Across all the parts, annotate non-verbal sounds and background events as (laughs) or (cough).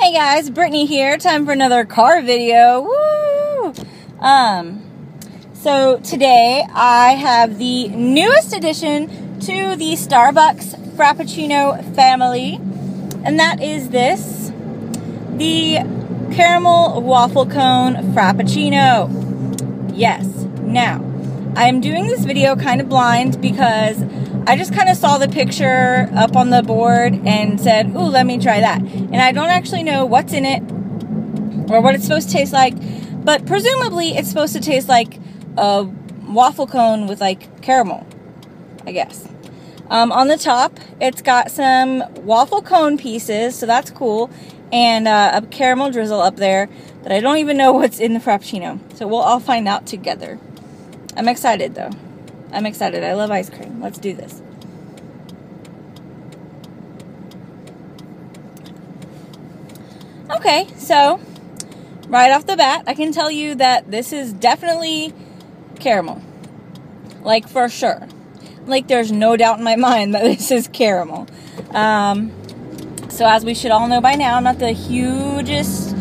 Hey guys, Brittany here. Time for another car video. Woo! Um, so today I have the newest addition to the Starbucks Frappuccino family, and that is this the caramel waffle cone Frappuccino. Yes. Now, I'm doing this video kind of blind because I just kind of saw the picture up on the board and said, ooh, let me try that. And I don't actually know what's in it or what it's supposed to taste like, but presumably it's supposed to taste like a waffle cone with like caramel, I guess. Um, on the top, it's got some waffle cone pieces, so that's cool, and uh, a caramel drizzle up there that I don't even know (laughs) what's in the Frappuccino. So we'll all find out together. I'm excited though. I'm excited. I love ice cream. Let's do this. Okay, so right off the bat, I can tell you that this is definitely caramel. Like for sure. Like there's no doubt in my (laughs) mind that this is caramel. Um, so as we should all know by now, I'm not the hugest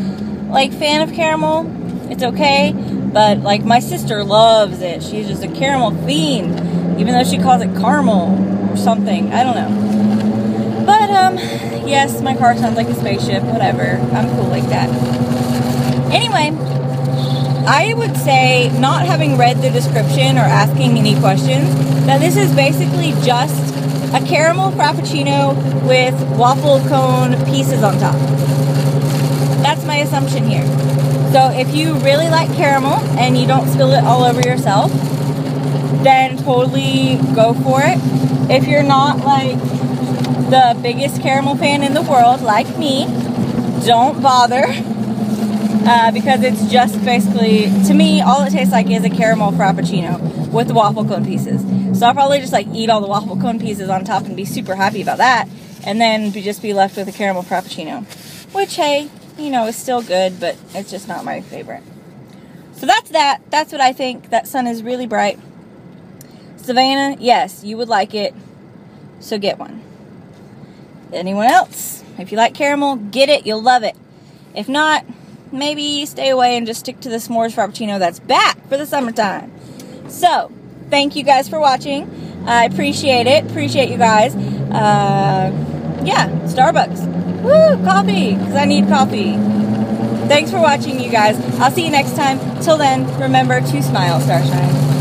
like fan of caramel. It's okay. But like my sister loves it. She's just a caramel fiend, even though she calls it caramel or something. I don't know. But um, yes, my car sounds like a spaceship. Whatever. I'm cool like that. Anyway, I would say, not having read the description or asking any questions, that this is basically just a caramel frappuccino with waffle cone pieces on top. That's my assumption here. So if you really like caramel and you don't spill it all over yourself, then totally go for it. If you're not like the biggest caramel fan in the world, like me, don't bother. Uh, because it's just basically, to me, all it tastes like is a caramel frappuccino with the waffle cone pieces. So I'll probably just like eat all the waffle cone pieces on top and be super happy about that, and then just be left with a caramel frappuccino. Which, hey, you know, it's still good, but it's just not my favorite. So that's that. That's what I think. That sun is really bright. Savannah, yes, you would like it. So get one. Anyone else? If you like caramel, get it. You'll love it. If not, maybe stay away and just stick to the s'mores frappuccino that's back for the summertime. So, thank you guys for watching. I appreciate it. Appreciate you guys. Uh, yeah, Starbucks. Woo, coffee, because I need coffee. Thanks for watching, you guys. I'll see you next time. Till then, remember to smile, Starshine.